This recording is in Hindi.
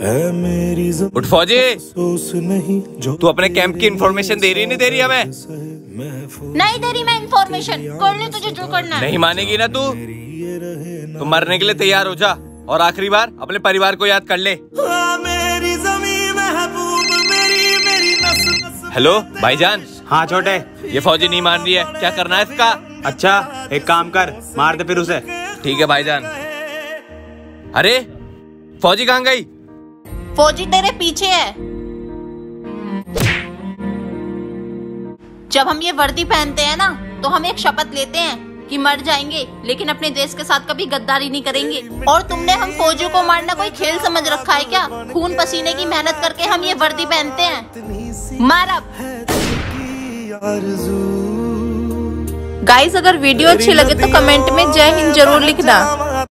है मेरी उठ फौजी। नहीं जो तू अपने कैंप की इन्फॉर्मेशन दे रही नहीं दे रही हमें नहीं दे रही मैं इन्फॉर्मेशन कर ले तुझे जो करना है। नहीं मानेगी ना तू? तो मरने के लिए तैयार हो जा और आखिरी बार अपने परिवार को याद कर ले। ना मेरी ज़मीन महबूब मेरी मेरी नस नस। हेलो भाईजान। हाँ छोटे। ये फौजी नहीं मान रही है। क्या करना है इसका? अच्छा एक काम कर मार दे फिर उसे। ठीक है भाईजान। अरे फौजी कहाँ गई? फौजी तेरे पीछे है। जब हम ये वर्दी पहनते हैं ना तो हम एक शपथ लेते हैं कि मर जाएँगे लेकिन अपने देश के साथ कभी गद्दारी नहीं करेंगे। और तुमने हम फौजियों को मारना कोई खेल समझ रखा है क्या? खून पसीने की मेहनत करके हम ये वर्दी पहनते हैं। मार अब। गाइस अगर वीडियो अच्छी लगे तो कमेंट में जय हिंद ज़रूर लिखना।